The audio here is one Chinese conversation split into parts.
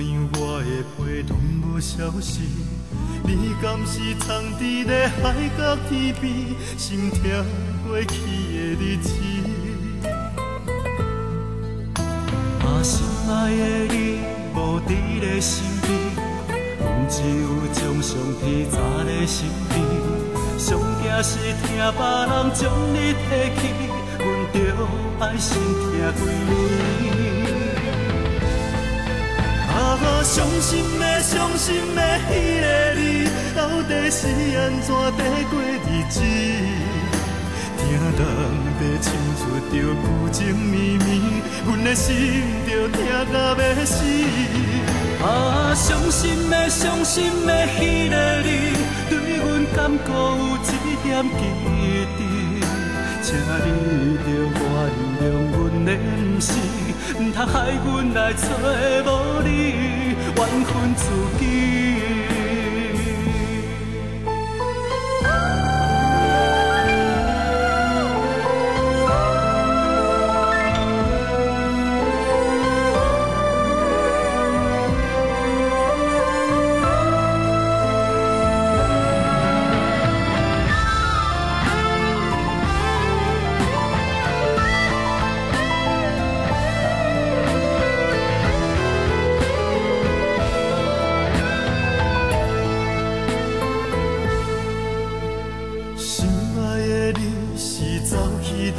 样我的陪同无消息，你敢是藏伫咧海角天边，心痛过去的日子？啊，心爱的你无伫咧身边，阮只有将上天砸咧心边，上惊是听别人将你提起，阮着爱心痛几年。啊，伤心的，伤心的，迄个你到底是安怎度过日子？听人在倾诉着旧情绵绵，阮的心就痛到要死。啊，伤心的，伤心的，迄个你对阮敢搁有一点记忆？请你着原谅阮的不是。唔通害阮来找无你，怨恨自己。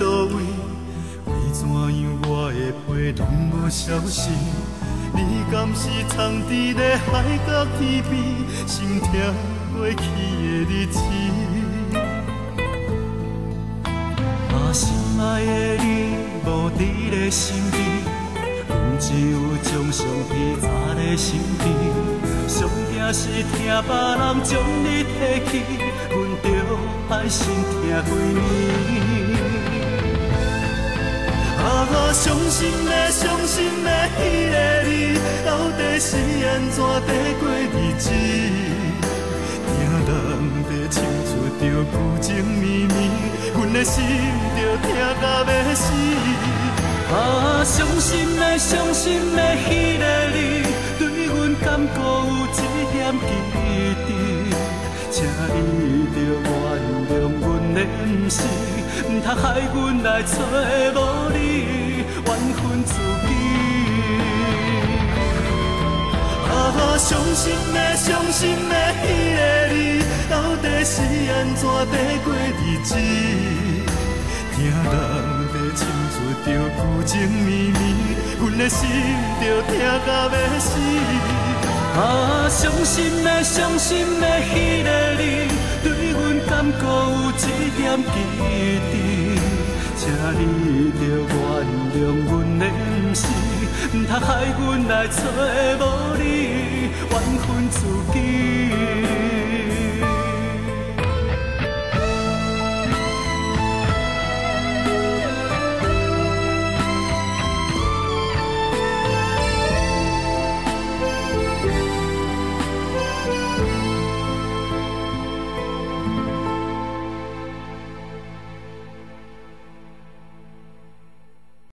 为怎样我的屁拢无消息，你敢是藏伫咧海角天边，心痛过去的日子？啊，心爱的你无伫咧身边，阮只有将相片扎咧心边，上惊是听别人将你提起，阮着爱心痛几年。啊，伤心的，伤心的，迄个你到底是安怎过日子？听人在倾诉着旧情绵绵，阮的心就痛到要死。啊，伤心的，伤心的，迄个你对阮敢搁有一点记忆？请你着原谅阮的不是，通害阮来找无你。怨恨自己，啊，伤心的，伤心的，迄个你到底是安怎度过日子？听人在倾诉着旧情绵绵，阮的心就痛到要死。啊，伤心的，伤心的，迄个你对阮感觉有一点记忆？请你着原谅阮的不是，唔通害阮来找无你，怨恨自己。